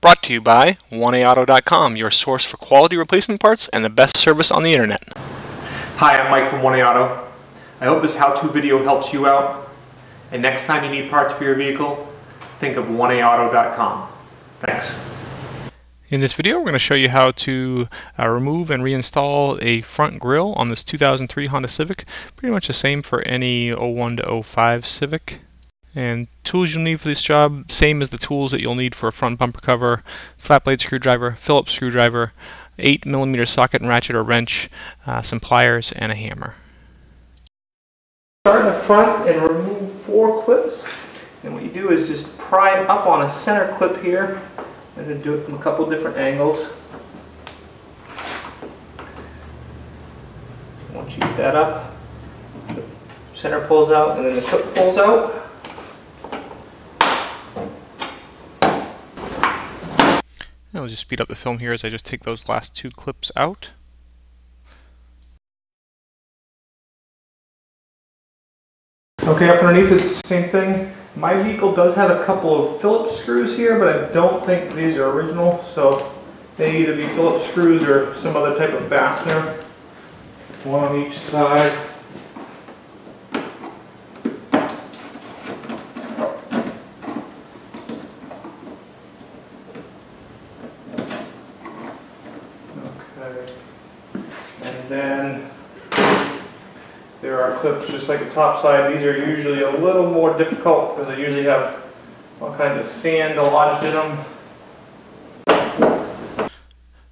Brought to you by 1AAuto.com, your source for quality replacement parts and the best service on the internet. Hi, I'm Mike from 1A Auto. I hope this how-to video helps you out. And next time you need parts for your vehicle, think of 1AAuto.com. Thanks. In this video, we're going to show you how to uh, remove and reinstall a front grille on this 2003 Honda Civic. Pretty much the same for any 01 to 05 Civic. And tools you'll need for this job, same as the tools that you'll need for a front bumper cover, flat blade screwdriver, Phillips screwdriver, 8 millimeter socket and ratchet or wrench, uh, some pliers, and a hammer. Start in the front and remove four clips. And what you do is just pry up on a center clip here. I'm going to do it from a couple different angles. Once you get that up, the center pulls out and then the clip pulls out. I'll just speed up the film here as I just take those last two clips out. Okay, up underneath is the same thing. My vehicle does have a couple of Phillips screws here, but I don't think these are original, so they either be Phillips screws or some other type of fastener. One on each side. Okay. And then clips just like the top side. These are usually a little more difficult because they usually have all kinds of sand lodged in them.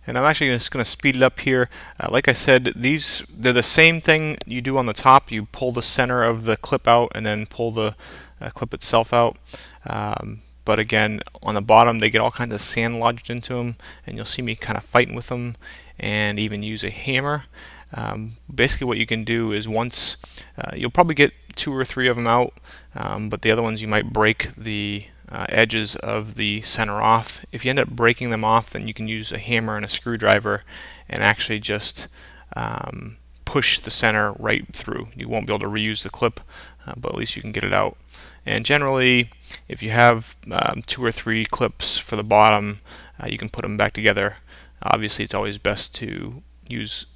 And I'm actually just going to speed it up here. Uh, like I said, these they're the same thing you do on the top. You pull the center of the clip out and then pull the uh, clip itself out. Um, but again, on the bottom, they get all kinds of sand lodged into them, and you'll see me kind of fighting with them and even use a hammer. Um, basically what you can do is once, uh, you'll probably get two or three of them out, um, but the other ones you might break the uh, edges of the center off. If you end up breaking them off, then you can use a hammer and a screwdriver and actually just um, push the center right through. You won't be able to reuse the clip, uh, but at least you can get it out. And generally, if you have um, two or three clips for the bottom, uh, you can put them back together. Obviously, it's always best to use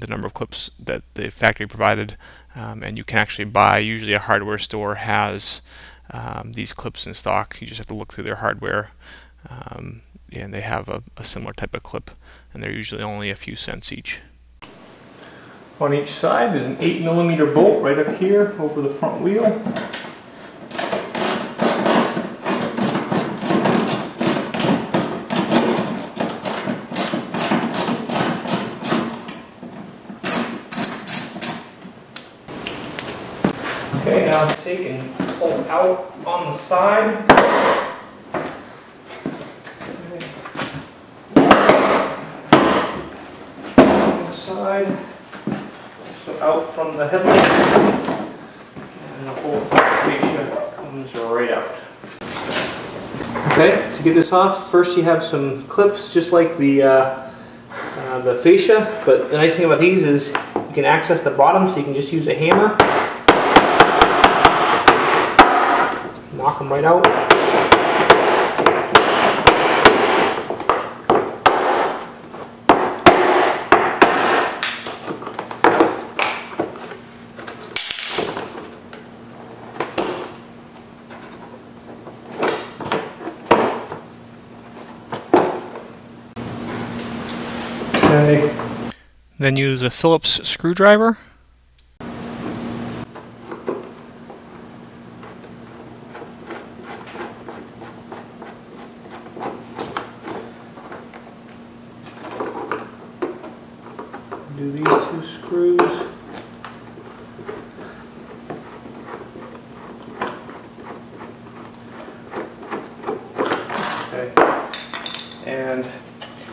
the number of clips that the factory provided, um, and you can actually buy. Usually, a hardware store has um, these clips in stock. You just have to look through their hardware, um, and they have a, a similar type of clip, and they're usually only a few cents each. On each side, there's an 8 millimeter bolt right up here over the front wheel. Okay, now take and pull out on the side. On the side. So out from the headlight. And the whole fascia comes right out. Okay, to get this off, first you have some clips just like the uh, uh, the fascia, but the nice thing about these is you can access the bottom so you can just use a hammer knock them right out. Okay. Then use a Phillips screwdriver. Do these two screws. Okay. And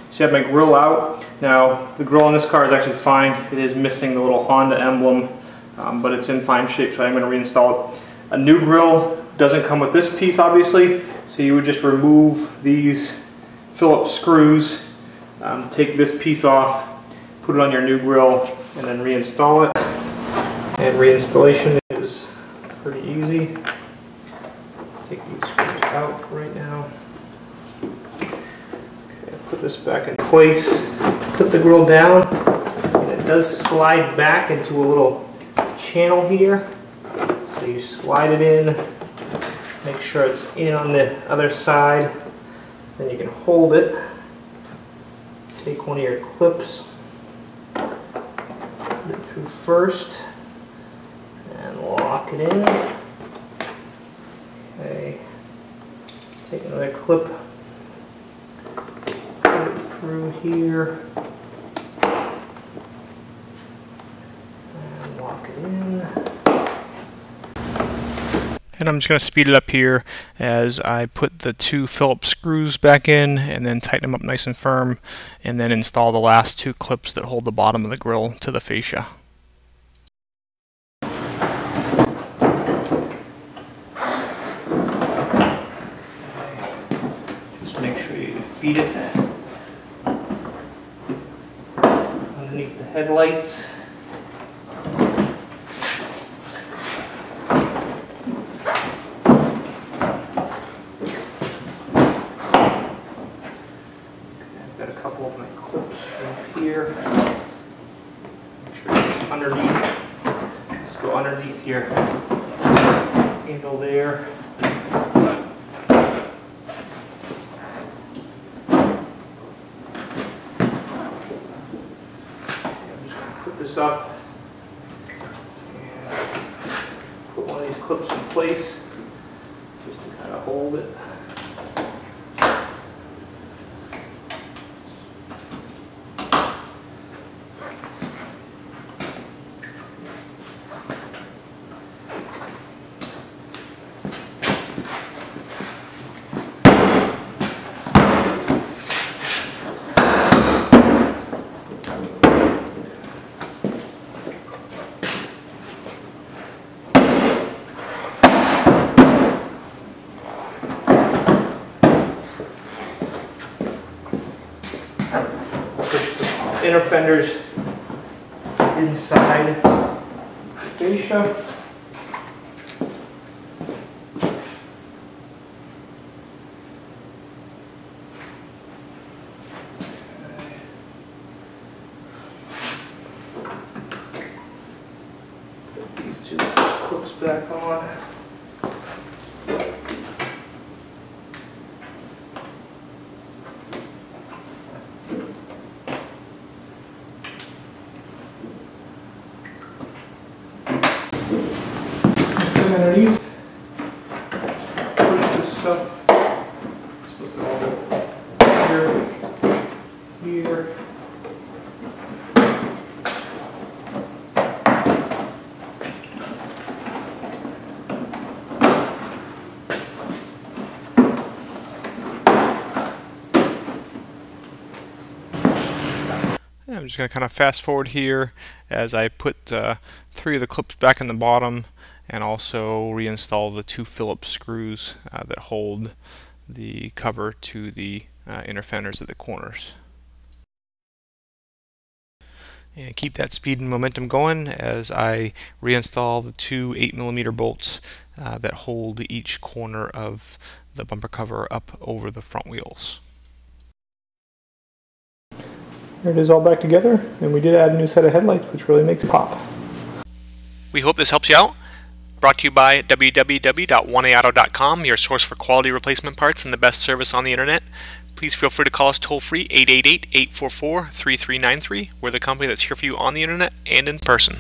see I have my grill out. Now the grill on this car is actually fine. It is missing the little Honda emblem, um, but it's in fine shape so I'm going to reinstall it. A new grill doesn't come with this piece obviously, so you would just remove these Phillips screws, um, take this piece off, put it on your new grill, and then reinstall it. And reinstallation is pretty easy. Take these screws out right now. Okay, put this back in place. Put the grill down, and it does slide back into a little channel here. So you slide it in, make sure it's in on the other side, then you can hold it. Take one of your clips, first, and lock it in. Okay, take another clip, through here. And lock it in. And I'm just going to speed it up here as I put the two Phillips screws back in and then tighten them up nice and firm and then install the last two clips that hold the bottom of the grill to the fascia. Just make sure you feed it underneath the headlights. I've got a couple of my clips up here. Underneath. Let's go underneath your handle there. I'm just going to put this up and put one of these clips in place just to kind of hold it. push the inner fenders inside fascia. These two clips back on. Put underneath. Push this up. Supposed to all go here, here. I'm just going to kind of fast forward here as I put uh, three of the clips back in the bottom and also reinstall the two Phillips screws uh, that hold the cover to the uh, inner fenders at the corners. And keep that speed and momentum going as I reinstall the two 8mm bolts uh, that hold each corner of the bumper cover up over the front wheels. There it is all back together, and we did add a new set of headlights, which really makes it pop. We hope this helps you out. Brought to you by www.1aauto.com, your source for quality replacement parts and the best service on the internet. Please feel free to call us toll free 888 844 3393. We're the company that's here for you on the internet and in person.